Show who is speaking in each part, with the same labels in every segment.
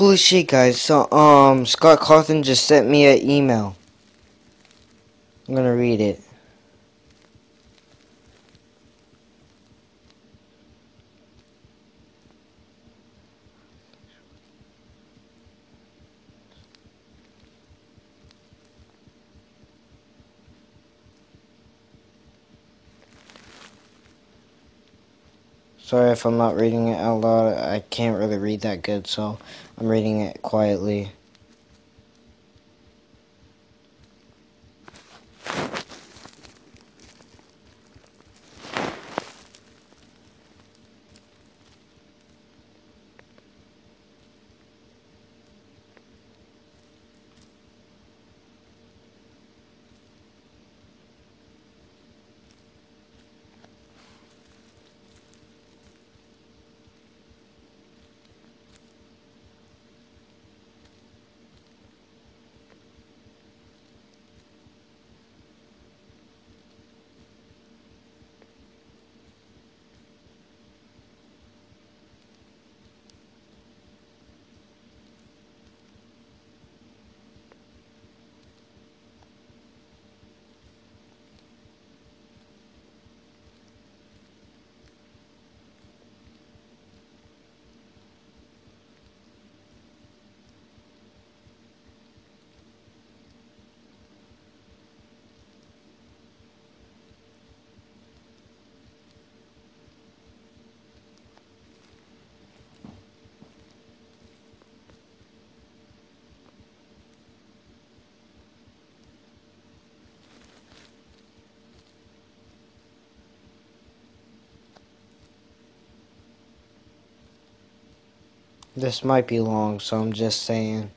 Speaker 1: Holy shit, guys. So, um, Scott Cawthon just sent me an email. I'm gonna read it. Sorry if I'm not reading it out loud. I can't really read that good, so I'm reading it quietly. This might be long, so I'm just saying.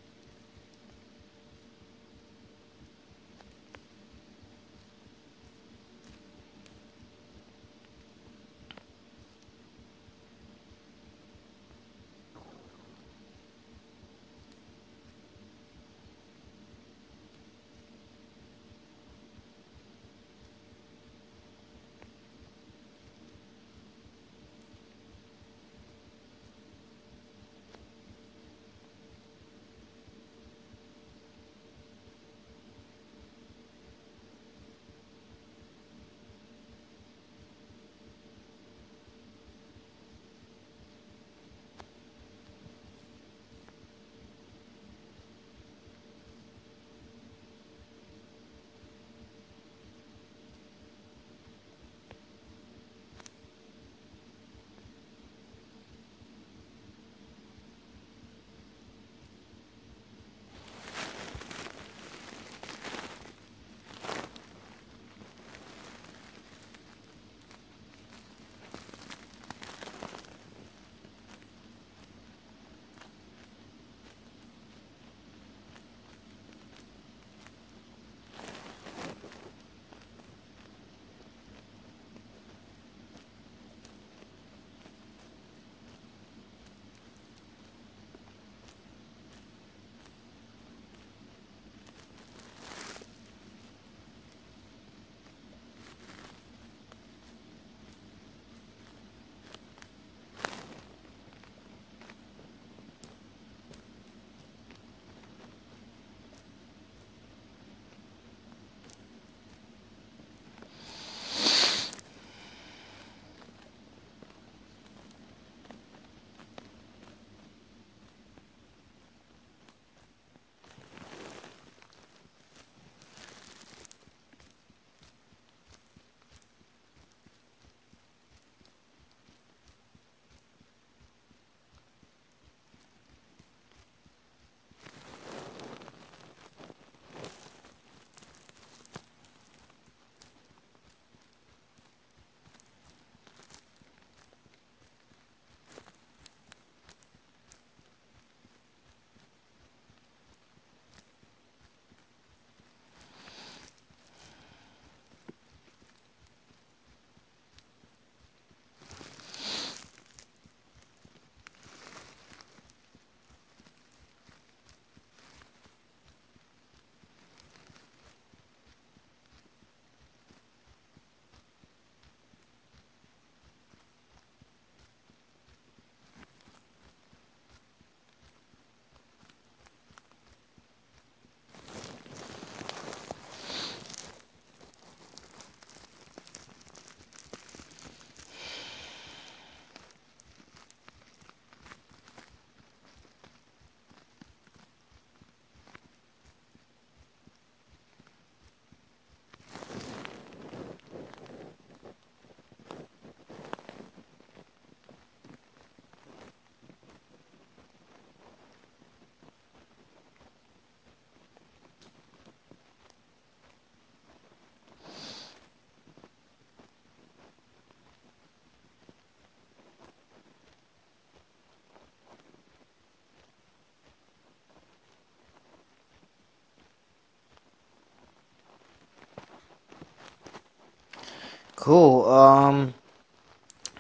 Speaker 1: Cool. Um,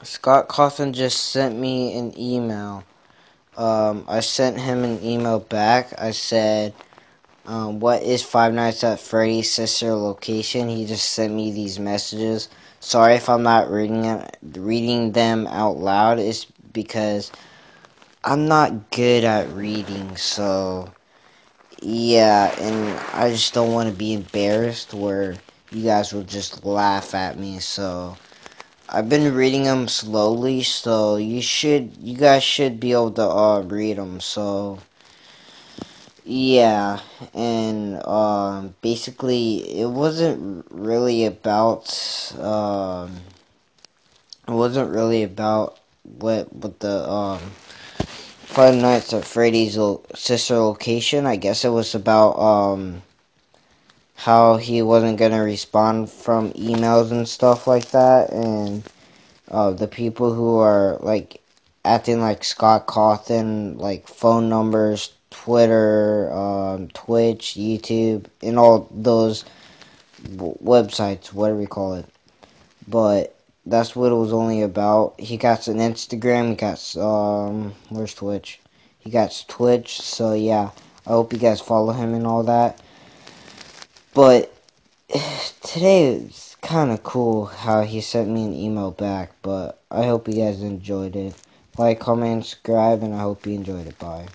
Speaker 1: Scott Cawthon just sent me an email. Um, I sent him an email back. I said, um, "What is Five Nights at Freddy's sister location?" He just sent me these messages. Sorry if I'm not reading it, reading them out loud. It's because I'm not good at reading, so yeah, and I just don't want to be embarrassed where you guys will just laugh at me. So I've been reading them slowly, so you should, you guys should be able to uh, read them. So yeah, and um, basically it wasn't really about um, it wasn't really about what what the um Five Nights at Freddy's sister location. I guess it was about um how he wasn't gonna respond from emails and stuff like that, and uh, the people who are like acting like Scott Cawthon, like phone numbers, Twitter, um, Twitch, YouTube, and all those websites, whatever you call it. But that's what it was only about. He got an Instagram. He got um, where's Twitch? He got Twitch. So yeah, I hope you guys follow him and all that. But today it's kind of cool how he sent me an email back. But I hope you guys enjoyed it. Like, comment, subscribe, and I hope you enjoyed it. Bye.